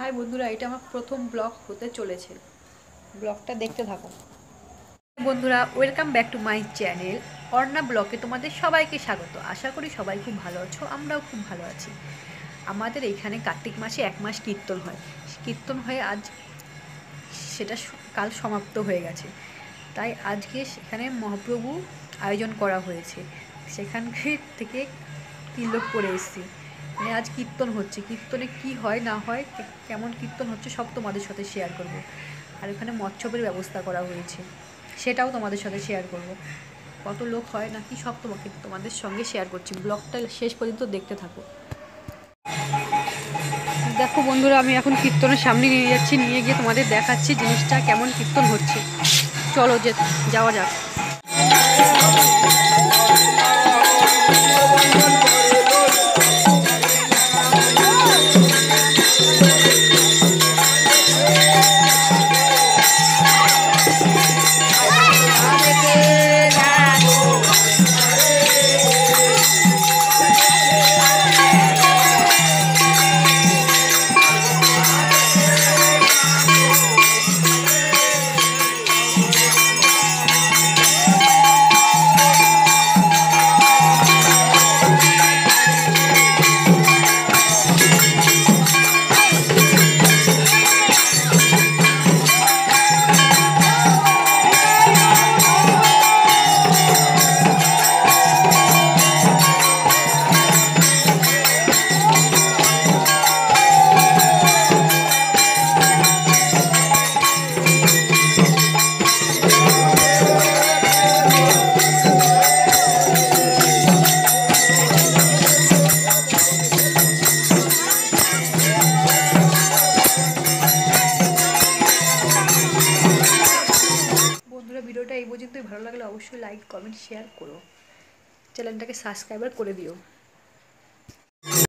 High বন্ধুরা, এটা আমার প্রথম ব্লগ হতে চলেছে। ব্লগটা দেখতে থাকো। বন্ধুরা welcome back to my channel Arna ব্লগে তোমাদের সবাইকে স্বাগত। আশা করি সবাই খুব ভালো আছো, আমরাও খুব ভালো আছি। আমাদের এইখানে কার্তিক মাসে এক মাস কীর্তন হয়। কীর্তন হয়ে আজ সেটা কাল সমাপ্ত হয়ে গেছে। তাই আজকে সেখানে মহাপ্রভু আয়োজন করা হয়েছে। সেখান থেকে তিলক করে এসেছি। মানে আজ কীর্তন হচ্ছে, কীর্তনে কি হয়, না হয় কেমন কীর্তন হচ্ছে সব তোমাদের সাথে শেয়ার করব। আর এখানে মৎস্যবের ব্যবস্থা করা হয়েছে, সেটাও তোমাদের সাথে শেয়ার করব। কত লোক হয় নাকি সব তোমাকে, তোমাদের সঙ্গে শেয়ার করছি ব্লগটা শেষ পর্যন্ত দেখতে থাকো। দেখো বন্ধুরা, আমি এখন কীর্তনের সামনে নিয়ে যাচ্ছি, নিয়ে গিয়ে তোমাদের দেখাচ্ছি জিনিসটা কেমন কীর্তন হচ্ছে। চলো যে, যাওয়া যাক। পর্যন্ত ভালো লাগলে অবশ্যই লাইক কমেন্ট শেয়ার করো। চ্যানেলটাকে সাবস্ক্রাইবার করে দিও।